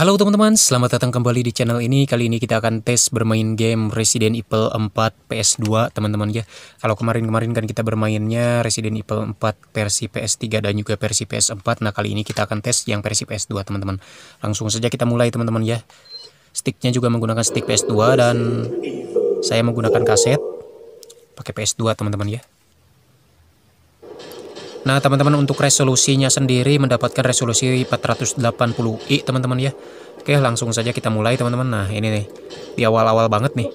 Halo teman-teman, selamat datang kembali di channel ini. Kali ini kita akan tes bermain game Resident Evil 4 PS2, teman-teman ya. Kalau kemarin-kemarin kan kita bermainnya Resident Evil 4 versi PS3 dan juga versi PS4. Nah, kali ini kita akan tes yang versi PS2, teman-teman. Langsung saja kita mulai, teman-teman ya. Sticknya juga menggunakan stick PS2 dan saya menggunakan kaset pakai PS2, teman-teman ya. Nah teman-teman untuk resolusinya sendiri mendapatkan resolusi 480i teman-teman ya. Oke langsung saja kita mulai teman-teman. Nah ini nih di awal-awal banget nih.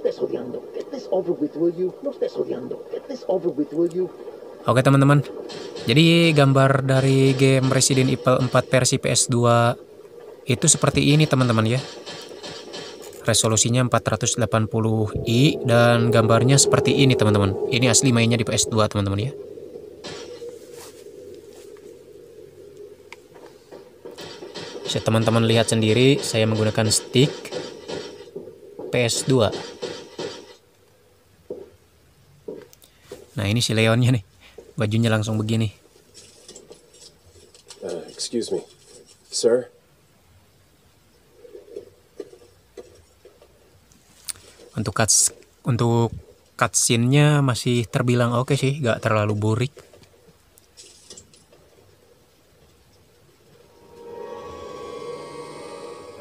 Oke teman-teman. Jadi gambar dari game Resident Evil 4 versi PS2 Itu seperti ini teman-teman ya. Resolusinya 480i Dan gambarnya seperti ini teman-teman. Ini asli mainnya di PS2 teman-teman ya teman-teman lihat sendiri, saya menggunakan stick PS2. Nah ini si Leonnya nih, bajunya langsung begini. Uh, excuse me, sir. Untuk cuts untuk cutscene-nya masih terbilang oke okay sih, gak terlalu burik.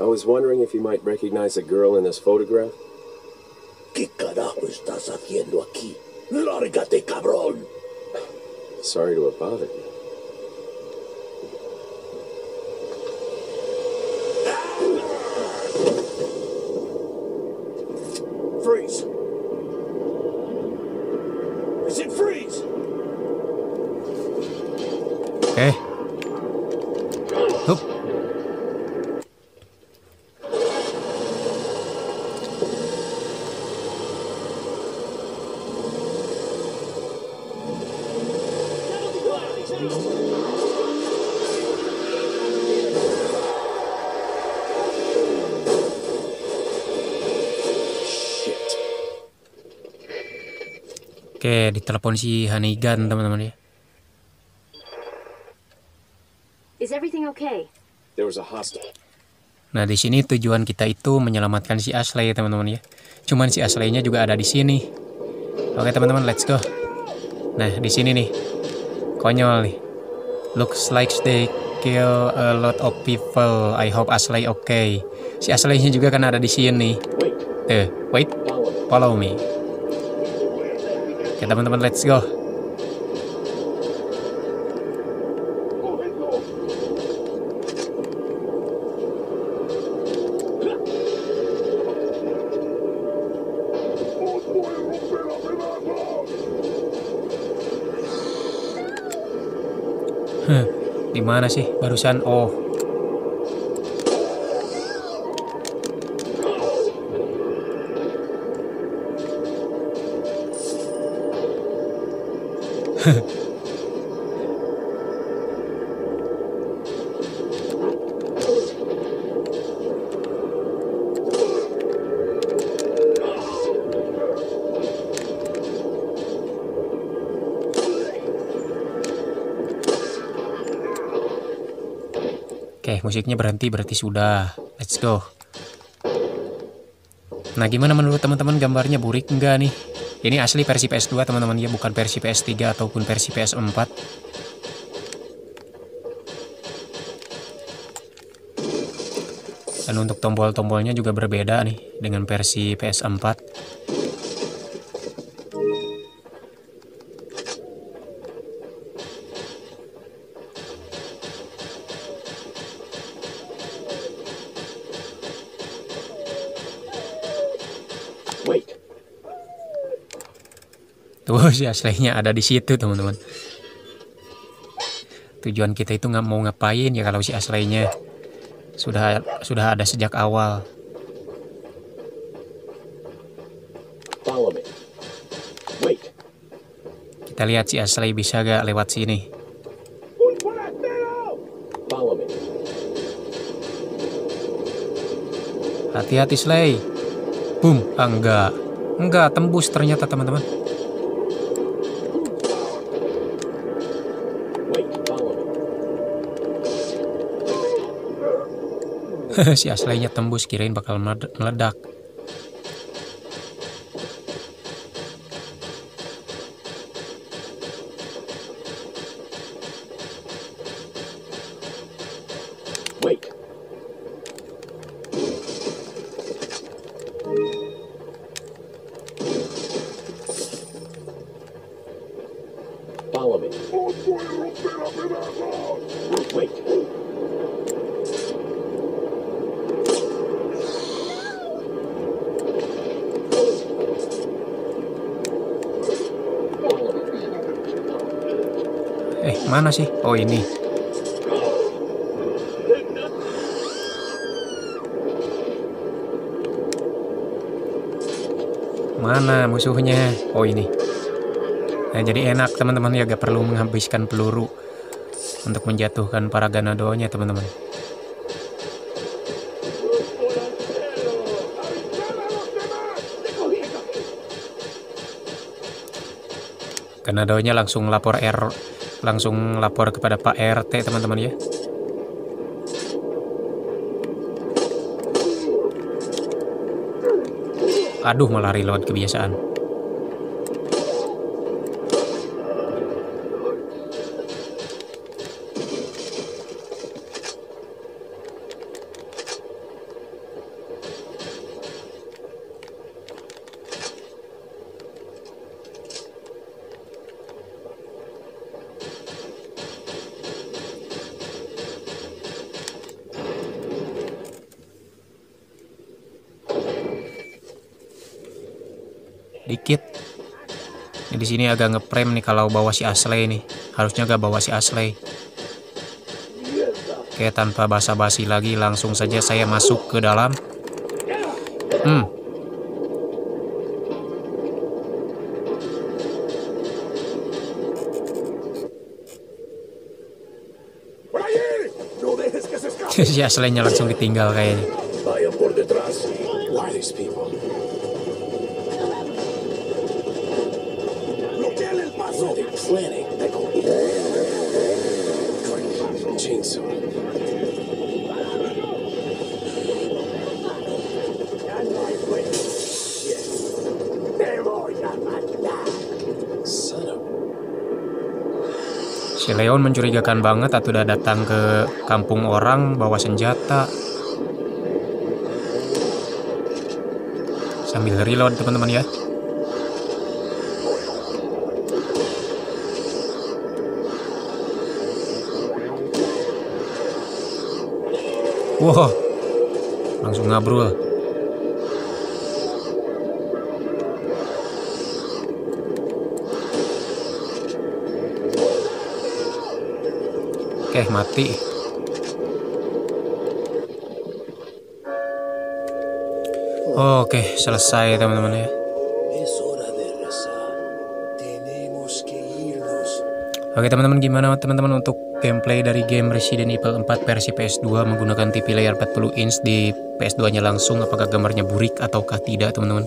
I was wondering if you might recognize a girl in this photograph. ¿Qué carajo estás haciendo aquí? ¡Lárgate, cabrón! Sorry to have bothered you. Freeze! I said freeze! Oke. Hup. Oke, ditelepon si Hanigan teman-teman ya. Is everything okay? There was a hostile. Nah, di sini tujuan kita itu menyelamatkan si Ashley, teman-teman ya. Cuman si Ashley-nya juga ada di sini. Oke, teman-teman, let's go. Nah, di sini nih. Konyol nih. Looks like they kill a lot of people. I hope Ashley okay. Si Ashley-nya juga kan ada di sini. Wait, Tuh, wait, follow me. follow me. Oke, teman-teman, let's go. Di mana sih barusan? Oh, musiknya berhenti berarti sudah. Let's go. Nah, gimana menurut teman-teman gambarnya burik enggak nih? Ini asli versi PS2 teman-teman ya, bukan versi PS3 ataupun versi PS4. Dan untuk tombol-tombolnya juga berbeda nih dengan versi PS4. Tuh si Ashley-nya ada di situ teman-teman. Tujuan kita itu nggak mau ngapain ya kalau si Ashley-nya sudah sudah ada sejak awal. Kita lihat si Ashley bisa gak lewat sini. Hati-hati Slay. Boom. Ah, enggak. Enggak, tembus ternyata teman-teman. si aslinya tembus kirain bakal meled- meledak. Wait. Follow me. Wait. Mana sih? Oh, ini. Mana musuhnya? Oh, ini. Nah, jadi enak teman-teman ya gak perlu menghabiskan peluru untuk menjatuhkan para ganadonya teman-teman. Ganadonya langsung lapor R langsung lapor kepada Pak RT teman-teman ya. Aduh malah reload kebiasaan. Dikit. Ini di sini agak ngeprem nih kalau bawa si Asley nih. Harusnya gak bawa si Asley. Oke, tanpa basa-basi lagi langsung saja saya masuk ke dalam. Hmm. Si Asley-nya langsung ditinggal kayaknya. Si Leon mencurigakan banget atau udah datang ke kampung orang bawa senjata. Sambil reload teman-teman ya. Wah, langsung ngabrul. Oke, mati. Oke, selesai teman-teman ya. Oke teman-teman, gimana teman-teman untuk gameplay dari game Resident Evil 4 versi PS2 menggunakan TV layar 40 inch di PS2-nya langsung? Apakah gambarnya burik ataukah tidak teman-teman?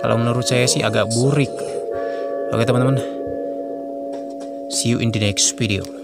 Kalau menurut saya sih agak burik. Oke teman-teman, see you in the next video.